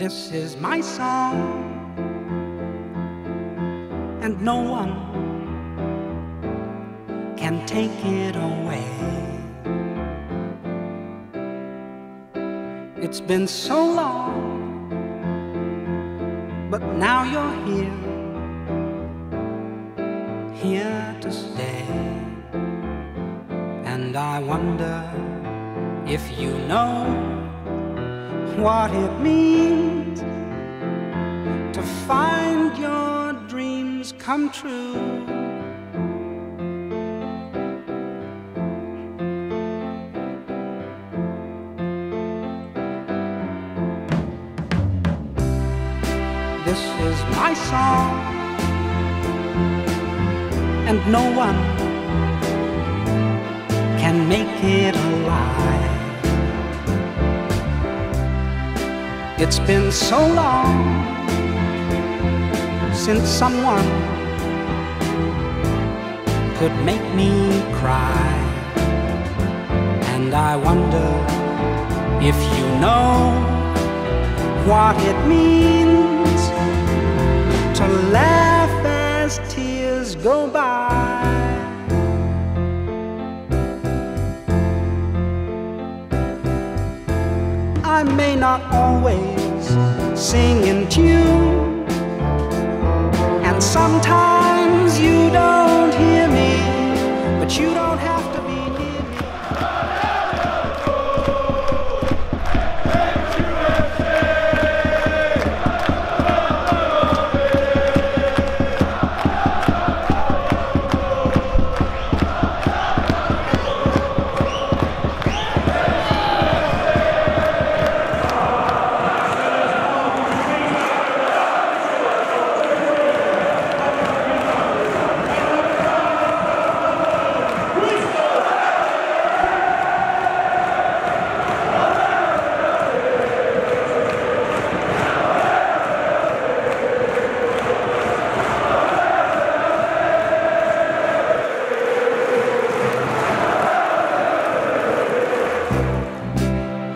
This is my song, and no one can take it away. It's been so long, but now you're here, here to stay. And I wonder if you know what it means to find your dreams come true. This is my song, and no one can make it alive. It's been so long since someone could make me cry. And I wonder if you know what it means to laugh as tears go by. I may not always sing in tune, and sometimes you don't hear me, but you don't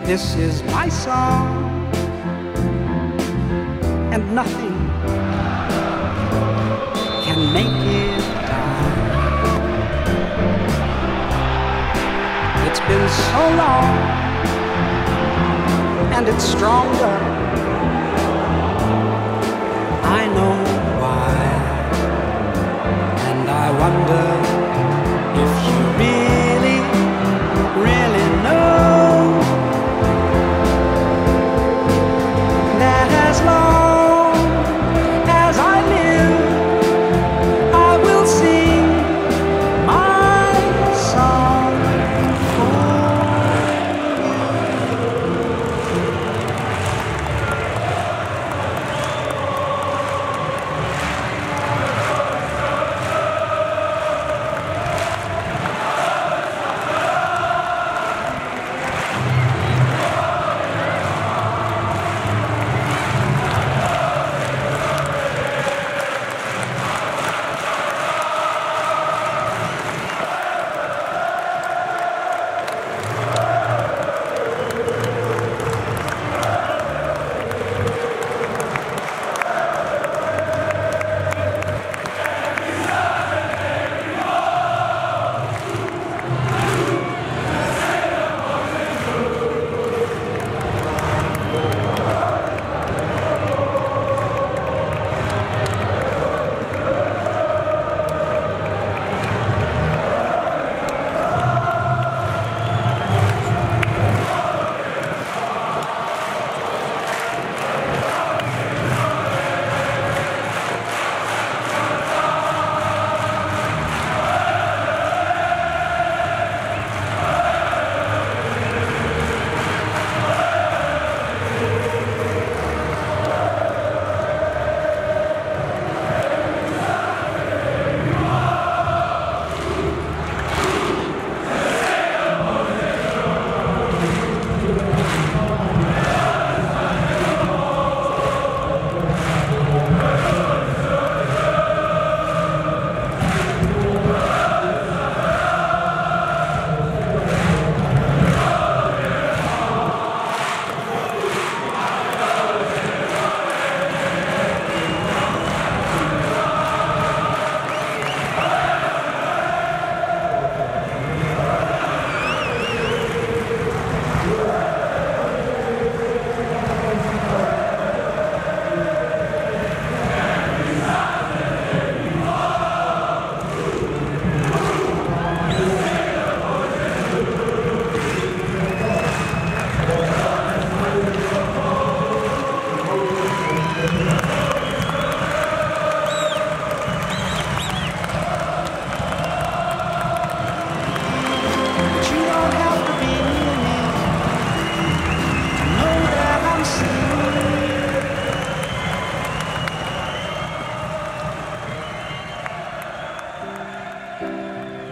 This is my song, and nothing can make it die. It's been so long, and it's stronger. I know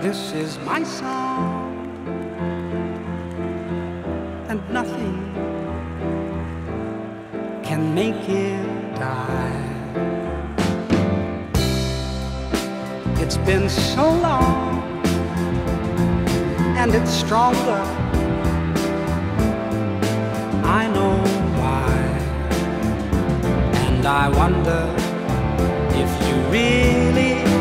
This is my song, and nothing can make it die. It's been so long, and it's stronger. I know why, and I wonder if you really.